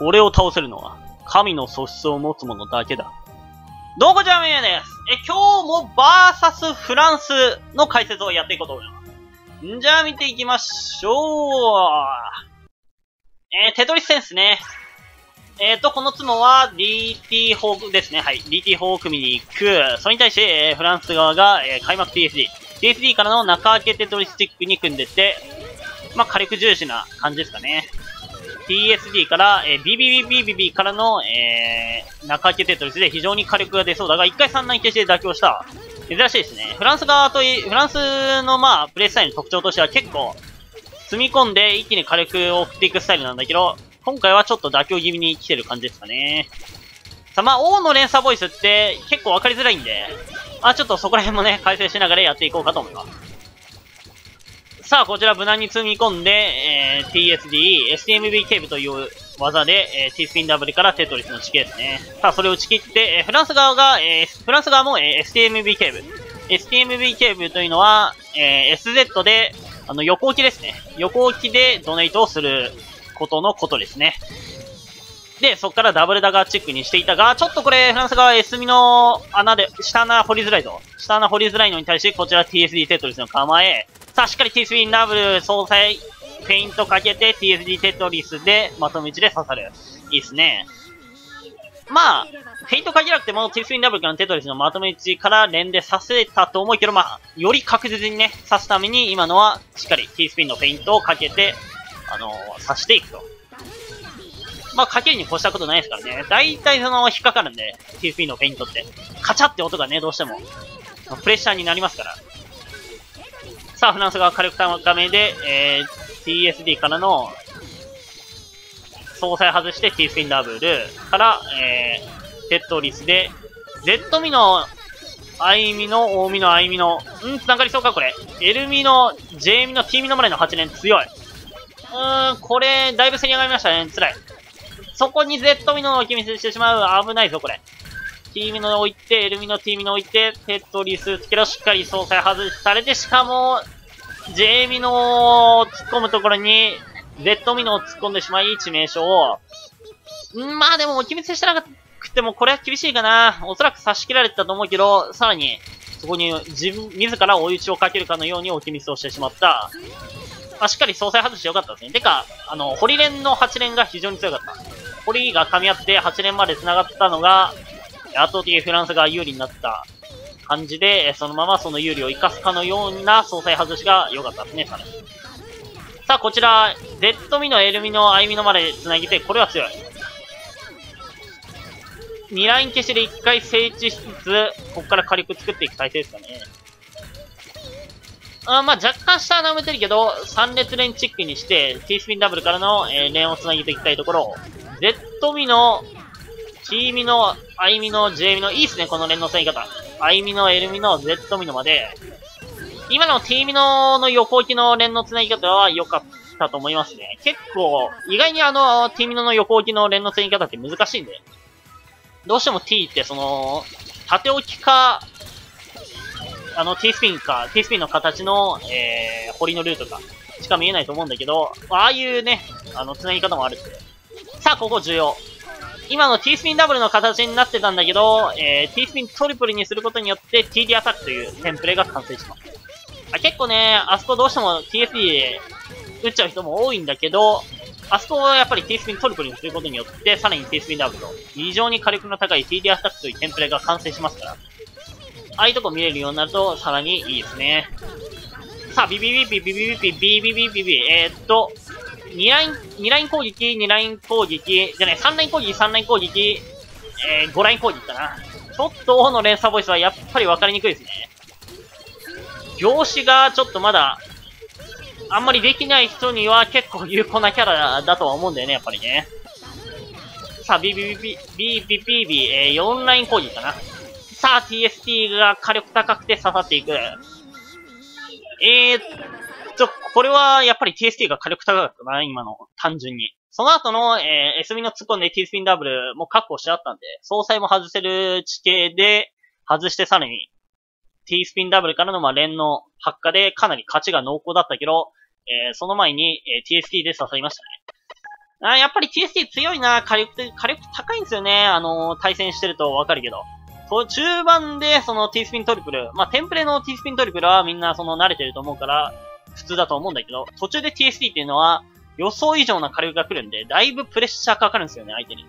俺を倒せるのは、神の素質を持つ者だけだ。どうもじゃみやです。え、今日もバーサスフランスの解説をやっていこうと思います。んじゃあ見ていきましょう。えー、テトリス戦ですね。えっ、ー、と、このツモは DT 砲ですね。はい。DT 砲を組みに行く。それに対して、えー、フランス側が、えー、開幕 TSD。TSD からの中開けテトリスティックに組んでて、まあ、火力重視な感じですかね。TSD から、えー、BBBBBB からの、えー、中開けテトリスで非常に火力が出そうだが、一回3内消しで妥協した。珍しいですね。フランス側とい、フランスのまあ、プレイスタイルの特徴としては結構、積み込んで一気に火力を送っていくスタイルなんだけど、今回はちょっと妥協気味に来てる感じですかね。さあ、まあ、王の連鎖ボイスって結構わかりづらいんで、あ、ちょっとそこら辺もね、改正しながらやっていこうかと思います。さあ、こちら無難に積み込んで、えー、TSD、STMB ケーブという技で、えー、T スピンダブルからテトリスの地形ですね。さあ、それを打ち切って、えー、フランス側が、えー、フランス側も、えー、STMB ケーブ。STMB ケーブというのは、えー、SZ で、あの、横置きですね。横置きでドネイトをすることのことですね。で、そこからダブルダガーチックにしていたが、ちょっとこれ、フランス側 S ミノ穴で、下穴掘りづらいぞ。下穴掘りづらいのに対して、こちら TSD テトリスの構え。さあ、しっかり TSD ダブル総裁、フェイントかけて TSD テトリスで、まとめ打ちで刺さる。いいっすね。まあ、フェイントかけなくても、TSD ダブルからテトリスのまとめ打ちから連で刺せたと思うけど、まあ、より確実にね、刺すために、今のは、しっかり T スピンのフェイントをかけて、あのー、刺していくと。まあ、かけるに越したことないですからね。大体その、引っかかるんで、TP のフェイントって。カチャって音がね、どうしても、プレッシャーになりますから。さあ、フランス側火力高めで、えー、TSD からの、総裁外して T スピンダブルから、えー、テトリスで、Z ミの、アイミの、大ミの、アイミの、ん繋がりそうかこれ。L ミの、J ミの、T ミのまでの8連強い。うーん、これ、だいぶ競り上がりましたね。辛い。そこに Z ミノを置き見せしてしまう。危ないぞ、これ。T ミノ置いて、L ミノ、T ミノ置いて、テトリスつけろ、しっかり総裁外されて、しかも、J ミノを突っ込むところに、Z ミノを突っ込んでしまい、致命傷を。んまあでも、置き見せしてなくても、これは厳しいかな。おそらく差し切られてたと思うけど、さらに、そこに自分、自ら追い打ちをかけるかのように置きミスをしてしまった。まあ、しっかり総裁外してよかったですね。てか、あの、ホリ連の8連が非常に強かった。ホリが噛み合って8連まで繋がったのが、圧倒的フランスが有利になった感じで、そのままその有利を生かすかのような総裁外しが良かったですね、さらに。さあ、こちら、Z ミの L ミの I ミのまで繋げて、これは強い。2ライン消しで1回整地しつつ、ここから火力作っていく体制ですかね。あまあ、若干下穴埋めてるけど、3列連チックにして、T スピンダブルからの、えー、連を繋げていきたいところ、Z ミの、T ミの、I ミの、J ミの、いいっすね、この連の繋ぎ方。I ミの、L ミの、Z ミのまで、今の T ミのの横置きの連の繋ぎ方は良かったと思いますね。結構、意外にあの、T ミノの横置きの連の繋ぎ方って難しいんで、どうしても T ってその、縦置きか、あの、T スピンか、T スピンの形の、えー、堀のルートか、しか見えないと思うんだけど、ああいうね、あの、繋ぎ方もあるって。さあ、ここ重要。今の T スピンダブルの形になってたんだけど、えー、T スピントリプルにすることによって TD アタックというテンプレが完成します。あ結構ね、あそこどうしても TSD で打っちゃう人も多いんだけど、あそこはやっぱり T スピントリプルにすることによって、さらに T スピンダブルと、非常に火力の高い TD アタックというテンプレが完成しますから、ああいうとこ見れるようになると、さらにいいですね。さあ、ビビビビビビビビビビビビビえー、っと、2ライン、2ライン攻撃、2ライン攻撃、じゃない、3ライン攻撃、3ライン攻撃、えー、5ライン攻撃かな。ちょっと王の連鎖ボイスはやっぱり分かりにくいですね。業種がちょっとまだ、あんまりできない人には結構有効なキャラだとは思うんだよね、やっぱりね。さあ、ビビビビ、ビビビビ、えー、4ライン攻撃かな。さあ、TST が火力高くて刺さっていく。えーっと、これはやっぱり TST が火力高かったな、今の、単純に。その後の、えー、S ミの突っ込んで T スピンダブルも確保してあったんで、総裁も外せる地形で、外してさらに、T スピンダブルからのま連の発火でかなり勝ちが濃厚だったけど、えー、その前に、えー、TST で刺さりましたね。あやっぱり TST 強いな。火力、火力高いんですよね。あのー、対戦してるとわかるけど。そう、中盤でその T スピントリプル。まあ、テンプレの T スピントリプルはみんなその慣れてると思うから、普通だと思うんだけど、途中で TST っていうのは予想以上な火力が来るんで、だいぶプレッシャーかかるんですよね、相手に。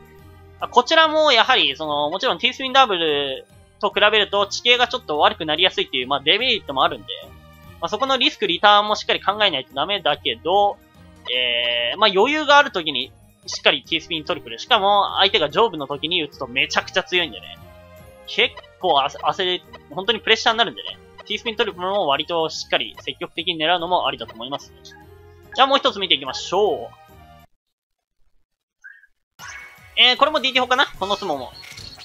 こちらもやはり、その、もちろん T スピンダブルと比べると地形がちょっと悪くなりやすいっていう、まあ、デメリットもあるんで、まあ、そこのリスク、リターンもしっかり考えないとダメだけど、えー、まあ、余裕がある時に、しっかり T スピントリプル。しかも、相手が上部の時に打つとめちゃくちゃ強いんでね。結構焦り、本当にプレッシャーになるんでね。T スピントリプルも割としっかり積極的に狙うのもありだと思います、じゃあもう一つ見ていきましょう。えー、これも DT 砲かな？この相撲も。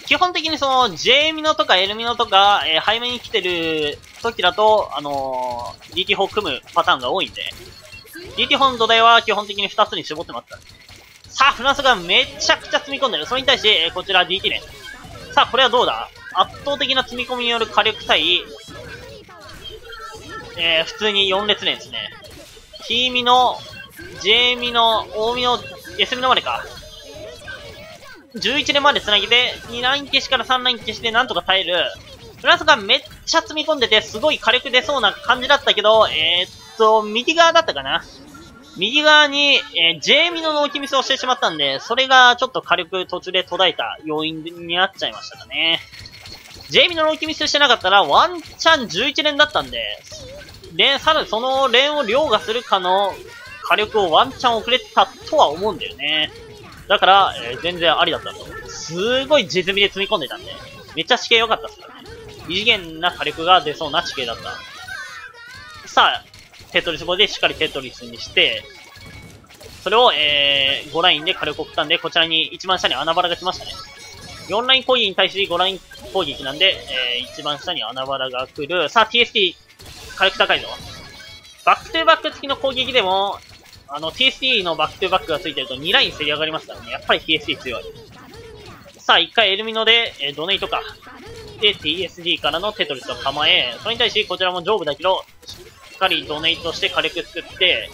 基本的にその、J ミノとか L ミノとか、えー、背面に来てる時だと、あのー、DT 砲組むパターンが多いんで、DT 砲の土台は基本的に2つに絞ってますから。さあ、フランスがめちゃくちゃ積み込んでる。それに対して、えー、こちら DT ね。さあ、これはどうだ？圧倒的な積み込みによる火力対、えー、普通に4列連ですね。T ミの、J ミの、大ミの、S ミのまでか。11連まで繋げて、2ライン消しから3ライン消してなんとか耐える。フランスがめっちゃ積み込んでて、すごい火力出そうな感じだったけど、えー、っと、右側だったかな右側に、えー、J ミの納期ミスをしてしまったんで、それがちょっと火力途中で途絶えた要因になっちゃいましたかね。J ミの納期ミスしてなかったら、ワンチャン11連だったんで、で、さらにその連を凌駕するかの火力をワンチャン遅れてたとは思うんだよね。だから、えー、全然ありだったと。すごい実味で積み込んでたんで、めっちゃ地形良かったっすからね。異次元な火力が出そうな地形だった。さあ、テトリス語でしっかりテトリスにして、それを、えー、5ラインで火力送ったんで、こちらに一番下に穴バラが来ましたね。4ライン攻撃に対して5ライン攻撃なんで、えー、一番下に穴バラが来る。さあ、TST、火力高いぞ。バックトゥーバック付きの攻撃でも、あの、TST のバックトゥーバックがついてると2ライン競り上がりますからね。やっぱり TST 強い。さあ、一回 L ミノで、えー、ドネイトか。で、TSD からのテトリスを構え、それに対しこちらも上部だけど、しっかりドネイトして火力作って、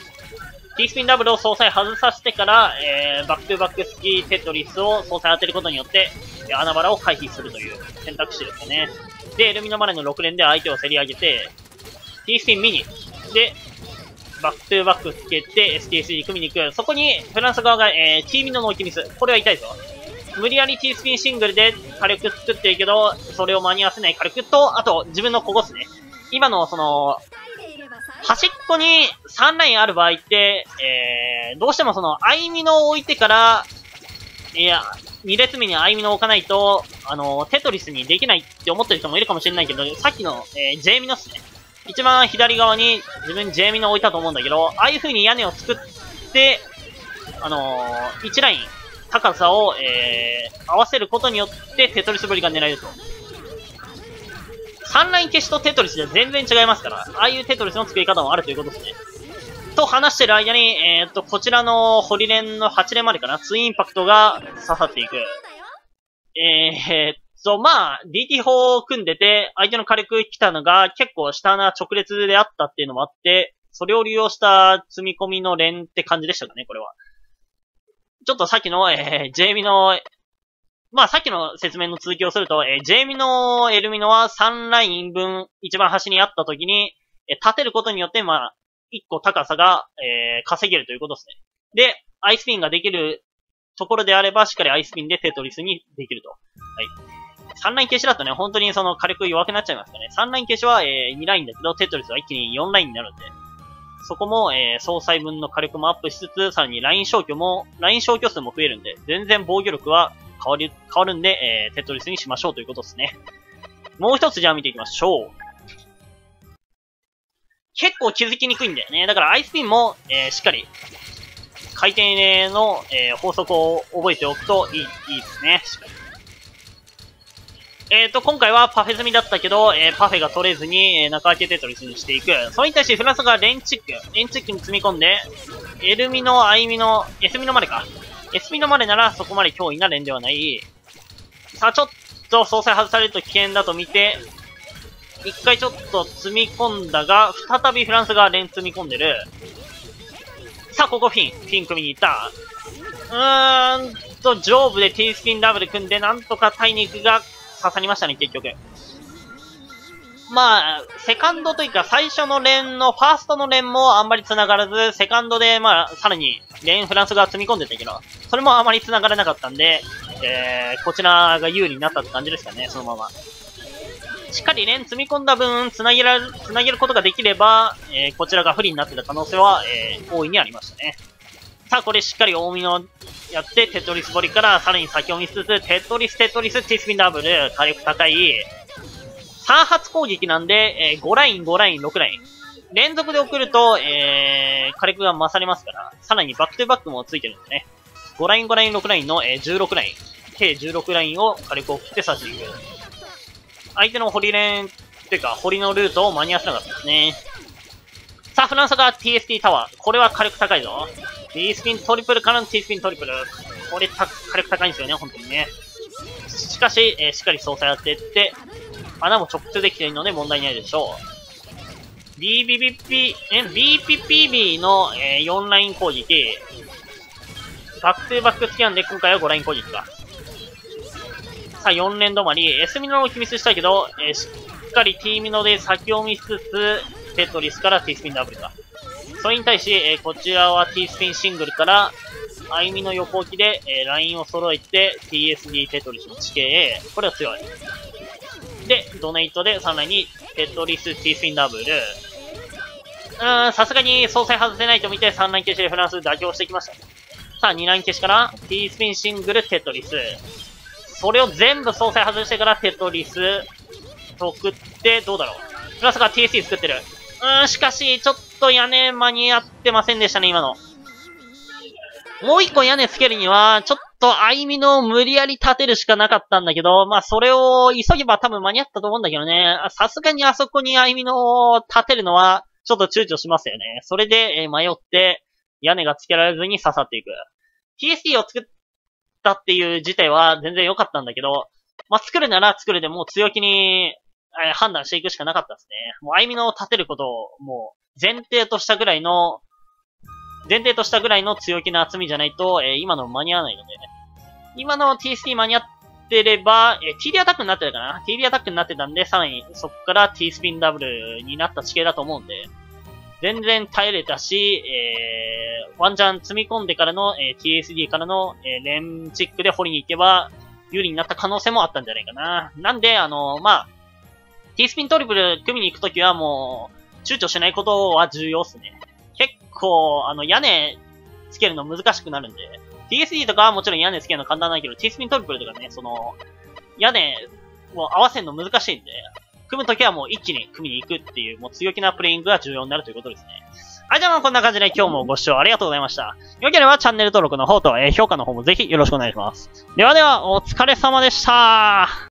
T スピンダブルを総裁外させてから、えー、バックトゥーバック付きテトリスを総裁当てることによって、穴場を回避するという選択肢ですね。で、エルミノマネの6連で相手を競り上げて、T スピンミニ。で、バックトゥーバックつけて STSD 組みに行く。そこにフランス側が、えー、T ミノの置きミス。これは痛いぞ。無理やり T スピンシングルで火力作ってるけど、それを間に合わせない火力と、あと自分のここっすね。今のその、端っこに3ラインある場合って、えー、どうしてもその、アイミノを置いてから、いや、2列目にアイミノを置かないと、あの、テトリスにできないって思ってる人もいるかもしれないけど、さっきの、えー、J ミノっすね。一番左側に自分 J ミノ置いたと思うんだけど、ああいう風に屋根を作って、あのー、1ライン、高さを、えー、合わせることによってテトリスぶりが狙えると。3ライン消しとテトリスで全然違いますから、ああいうテトリスの作り方もあるということですね。と話してる間に、えー、っと、こちらのホリレンの8連までかな、ツインパクトが刺さっていく。えー、そう、まあ、DT 砲を組んでて、相手の火力来たのが結構下な直列であったっていうのもあって、それを利用した積み込みの連って感じでしたかね、これは。ちょっとさっきの、えー、J ミの、まあさっきの説明の続きをすると、えー、J ミの L ミのは3ライン分一番端にあった時に、えー、立てることによって、まあ、1個高さが、えー、稼げるということですね。で、アイスピンができるところであれば、しっかりアイスピンでテトリスにできると。はい。3ライン消しだとね、本当にその火力弱くなっちゃいますかね。3ライン消しは、えー、2ラインだけど、テトリスは一気に4ラインになるんで、そこも、えー、総裁分の火力もアップしつつ、さらにライン消去も、ライン消去数も増えるんで、全然防御力は変わり、変わるんで、えー、テトリスにしましょうということですね。もう一つじゃあ見ていきましょう。結構気づきにくいんだよね。だからアイスピンも、えー、しっかり、回転の、えー、法則を覚えておくといい、いいですね。しっかり。えっ、ー、と、今回はパフェ済みだったけど、えー、パフェが取れずに、えー、中分けテトリスにしていく。それに対してフランスがレンチック、レンチックに積み込んで、エルミの、アイミの、S ミのまでか。S ミのまでならそこまで脅威な連ではない。さあ、ちょっと総裁外されると危険だと見て、一回ちょっと積み込んだが、再びフランスが連積み込んでる。さあ、ここフィン。フィン組みに行った。うーんと、上部で T スピンダブル組んで、なんとか体肉が刺さりましたね、結局。まあ、セカンドというか最初の連の、ファーストの連もあんまり繋がらず、セカンドでまあ、さらに連フランスが積み込んでたけど、それもあまり繋がらなかったんで、えー、こちらが有利になったって感じですかね、そのまま。しっかり連積み込んだ分、繋げられ、繋げることができれば、えー、こちらが不利になってた可能性は、えー、大いにありましたね。さあ、これしっかり大見のやって、テトリスボリからさらに先を見つつ、テトリス、テトリス、ティスピンダブル、火力高い、3発攻撃なんで、えー、5ライン、5ライン、6ライン。連続で送ると、えー、火力が勝りますから、さらにバックトゥバックもついてるんでね。5ライン、5ライン、6ラインの、えー、16ライン。計16ラインを火力送って刺していく。相手の堀連、っていうか、堀のルートを間に合わせなかったですね。さあ、フランスが TST タワー。これは火力高いぞ。T スピントリプルからの T スピントリプル。これ、火力高いんですよね、本当にね。しかし、えー、しっかり操作やっていって、穴も直通できているので問題ないでしょう。BBBP、え、BPPB の、えー、4ライン攻撃。バックトゥーバックスキャンで今回は5ライン攻撃か。さあ、4連止まり。S ミノを気ミスしたいけど、えー、しっかり T ミノで先を見つつ、テトリスから T スピンダブルか。それに対し、えー、こちらは T スピンシングルから、アイミの横置きで、えー、ラインを揃えて、TSD テトリスの地形。これは強い。で、ドネイトで3ラインにテトリス、ティースピンダブル。うーん、さすがに総裁外せないと見て3ライン消しでフランス妥協してきました。さあ、2ライン消しから、ティースピンシングル、テトリス。それを全部総裁外してからテトリス、送って、どうだろう。フランスが TSC 作ってる。うーん、しかし、ちょっとと屋根間に合ってませんでしたね、今の。もう一個屋根つけるには、ちょっと、あいみの無理やり立てるしかなかったんだけど、まあ、それを急げば多分間に合ったと思うんだけどね。さすがにあそこにあいみの立てるのは、ちょっと躊躇しますよね。それで、え迷って、屋根がつけられずに刺さっていく。TSD を作ったっていう自体は全然良かったんだけど、まあ、作るなら作るでもう強気に、え判断していくしかなかったですね。もうあいみのを立てることを、もう、前提としたぐらいの前提としたぐらいの強気な厚みじゃないと、えー、今の間に合わないので、ね、今の TST 間に合ってれば、えー、TD アタックになってたかな ?TD アタックになってたんで、さらにそこから T スピンダブルになった地形だと思うんで、全然耐えれたし、えー、ワンチャン積み込んでからの、えー、TSD からの、えー、レンチックで掘りに行けば、有利になった可能性もあったんじゃないかな。なんで、あのー、まあ、T スピントリプル組みに行くときはもう、躊躇しないことは重要っすね。結構、あの、屋根つけるの難しくなるんで、TSD とかはもちろん屋根つけるの簡単だけど、T スピントリプルとかね、その、屋根を合わせるの難しいんで、組むときはもう一気に組みに行くっていう、もう強気なプレイングが重要になるということですね。はい、じゃあまあこんな感じで今日もご視聴ありがとうございました。よければチャンネル登録の方と、えー、評価の方もぜひよろしくお願いします。ではでは、お疲れ様でした